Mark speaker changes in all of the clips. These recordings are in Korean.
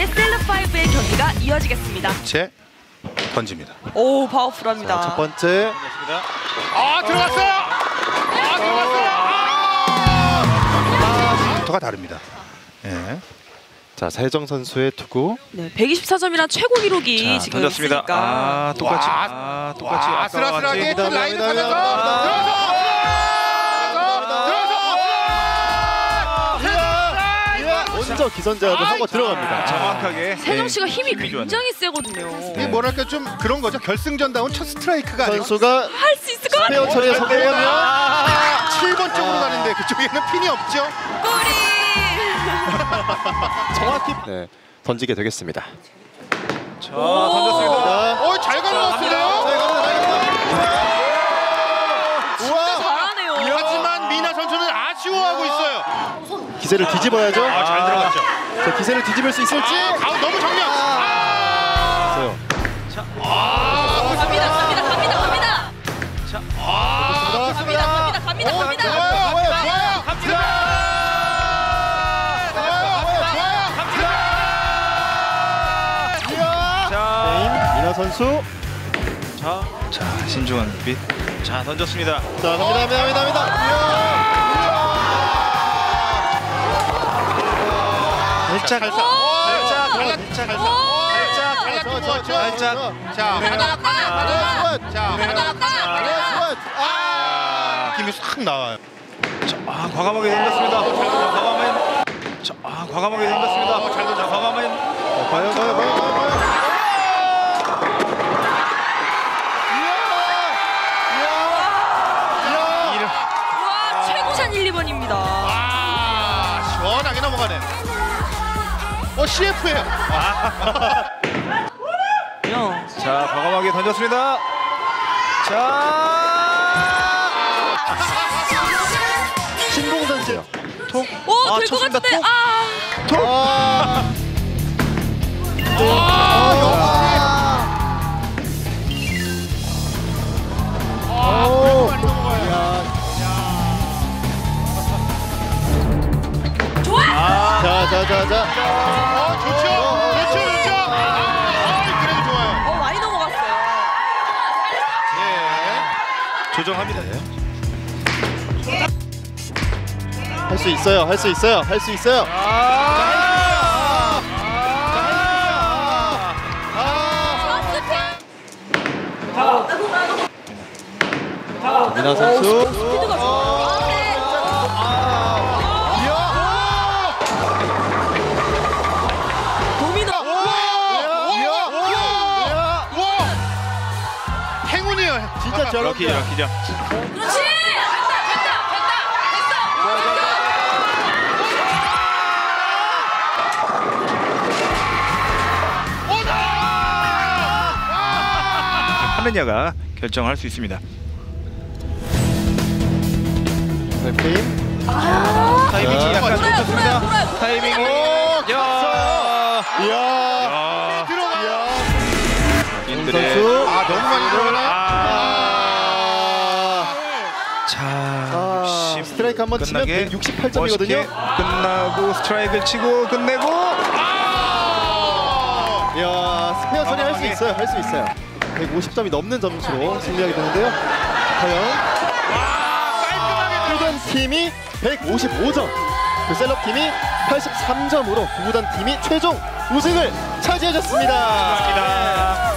Speaker 1: 대 셀럽5의 경기가 이어지겠습니다.
Speaker 2: 제 던집니다.
Speaker 1: 오 파워풀합니다.
Speaker 3: 첫 번째
Speaker 2: 아 들어갔어요. 아 들어갔어요. 아! 부터가 다릅니다. 예.
Speaker 3: 자 사혜정 선수의 투구
Speaker 1: 네, 124점이란 최고 기록이
Speaker 4: 자,
Speaker 1: 지금
Speaker 4: 던졌습니다.
Speaker 1: 있으니까.
Speaker 4: 아, 똑같이.
Speaker 2: 와,
Speaker 4: 아, 똑같이.
Speaker 2: 아슬아슬하게
Speaker 3: 감사합니다.
Speaker 2: 타면서. 들어서
Speaker 3: 먼저 기선제압을 하고 들어갑니다.
Speaker 4: 정확하게.
Speaker 1: 세정
Speaker 4: 네,
Speaker 1: 씨가 힘이. 굉장히 세거든요.
Speaker 2: 이게 뭐랄까 좀 그런 거죠. 결승전다운 첫 스트라이크가 아니고
Speaker 3: 선수가
Speaker 1: 할 수 있을 것 같아요.
Speaker 3: 페어 처리에 성공하면
Speaker 2: 7번 쪽으로 가는데 그쪽에는 핀이 없죠.
Speaker 1: 꼬리.
Speaker 3: 정확히 네, 던지게 되겠습니다.
Speaker 4: 자, 던졌습니다.
Speaker 3: 자,
Speaker 2: 어, 잘 가능했어요.
Speaker 1: 진짜 잘하네요.
Speaker 2: 하지만 미나 선수는 아쉬워하고 있어요.
Speaker 3: 기세를 뒤집어야죠.
Speaker 2: 아, 잘 들어갔죠.
Speaker 3: 자, 기세를 뒤집을 수 있을지.
Speaker 2: 아, 너무 정면. 아,
Speaker 3: 있어요.
Speaker 1: 갑니다, 갑니다, 갑니다, 갑니다.
Speaker 3: 아,
Speaker 1: 갑니다, 갑니다, 갑니다,
Speaker 2: 어,
Speaker 1: 갑니다.
Speaker 2: 좋아요, 좋아요, 좋아요.
Speaker 4: 갑니다. 자,
Speaker 3: 게임 미나 선수.
Speaker 4: 자, 자, 신중한 눈빛. 자, 던졌습니다.
Speaker 3: 자, 갑니다, 갑니다, 갑니다, 갑니다.
Speaker 4: 살짝.
Speaker 2: 살짝,
Speaker 4: 살짝
Speaker 2: 누웠죠?
Speaker 4: 살짝.
Speaker 2: 자, 하나, 하나, 자, 하나, 아, 느낌이 싹 나와요.
Speaker 4: 아, 과감하게 던졌습니다. 과감하게. 자, 아, 과감하게 던졌습니다.
Speaker 2: 어, 잘 던졌어.
Speaker 4: 과감하게.
Speaker 3: 과연, 과연, 과연, 과연.
Speaker 1: 와, 최고샷 1, 2번입니다.
Speaker 2: 아, 시원하게 넘어가네. 어, CF예요.
Speaker 1: 야,
Speaker 4: 자, 과감하게 던졌습니다. 자,
Speaker 3: 신봉 선수요.
Speaker 4: 톡.
Speaker 1: 오,
Speaker 4: 아,
Speaker 1: 될것
Speaker 4: 쳤습니다.
Speaker 1: 같은데.
Speaker 4: 톡.
Speaker 1: 아,
Speaker 3: 자, 자, 자, 자.
Speaker 4: 조정합니다.
Speaker 3: 할수 있어요, 할 수 있어요, 할 수 있어요.
Speaker 4: 아,
Speaker 3: 미나 선수.
Speaker 4: 럭키,
Speaker 3: 저렇게.
Speaker 4: 럭키죠.
Speaker 1: 그렇지. 됐다, 됐다, 됐다, 됐어.
Speaker 4: 하느냐가 결정할 수 있습니다.
Speaker 3: 네, 게임.
Speaker 4: 타이밍이
Speaker 3: 자.
Speaker 4: 약간 놓쳤습니다.
Speaker 1: 돌아요.
Speaker 4: 타이밍이. 야.
Speaker 3: 이야.
Speaker 4: 야.
Speaker 2: 들어가요.
Speaker 4: 인들의
Speaker 3: 선수.
Speaker 2: 아, 너무 많이 들어가나
Speaker 4: 아, 60
Speaker 3: 스트라이크 한번 치면
Speaker 4: 끝나게
Speaker 3: 168점이거든요.
Speaker 4: 멋있게 끝나고 스트라이크를 치고 끝내고
Speaker 3: 이야, 스페어 처리 할 수. 있어요, 할 수 있어요. 150점이 넘는 점수로 승리하게 되는데요. 과연 구단 팀이 155점, 그 셀럽 팀이 83점으로 구구단 팀이 최종 우승을 차지하셨습니다.
Speaker 4: 감사합니다.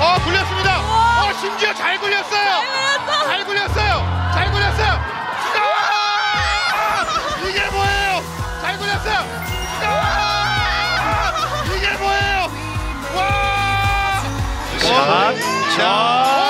Speaker 2: 어, 굴렸습니다. 어, 심지어 잘 굴렸어요.
Speaker 4: 九